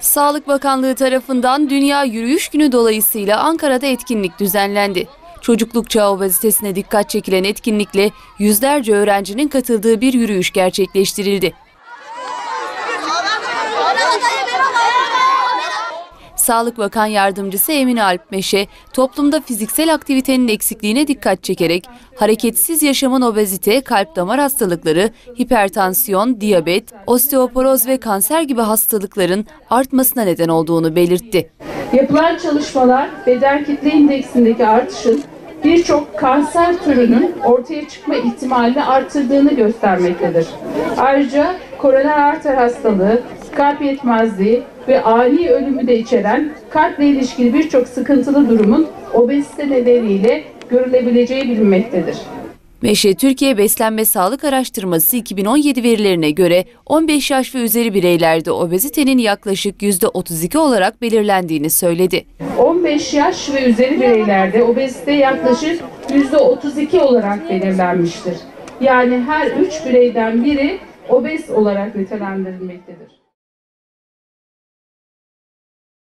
Sağlık Bakanlığı tarafından Dünya Yürüyüş Günü dolayısıyla Ankara'da etkinlik düzenlendi. Çocukluk çağı obezitesine dikkat çekilen etkinlikle yüzlerce öğrencinin katıldığı bir yürüyüş gerçekleştirildi. Sağlık Bakan Yardımcısı Emine Alp Meşe, toplumda fiziksel aktivitenin eksikliğine dikkat çekerek hareketsiz yaşamın obezite, kalp damar hastalıkları, hipertansiyon, diyabet, osteoporoz ve kanser gibi hastalıkların artmasına neden olduğunu belirtti. Yapılan çalışmalar beden kitle indeksindeki artışın birçok kanser türünün ortaya çıkma ihtimalini artırdığını göstermektedir. Ayrıca koroner arter hastalığı, kalp yetmezliği ve ani ölümü de içeren kalple ilişkili birçok sıkıntılı durumun obezite nedeniyle görülebileceği bilinmektedir. Meşe Türkiye Beslenme Sağlık Araştırması 2017 verilerine göre 15 yaş ve üzeri bireylerde obezitenin yaklaşık %32 olarak belirlendiğini söyledi. 15 yaş ve üzeri bireylerde obezite yaklaşık %32 olarak belirlenmiştir. Yani her 3 bireyden biri obez olarak nitelendirilmektedir.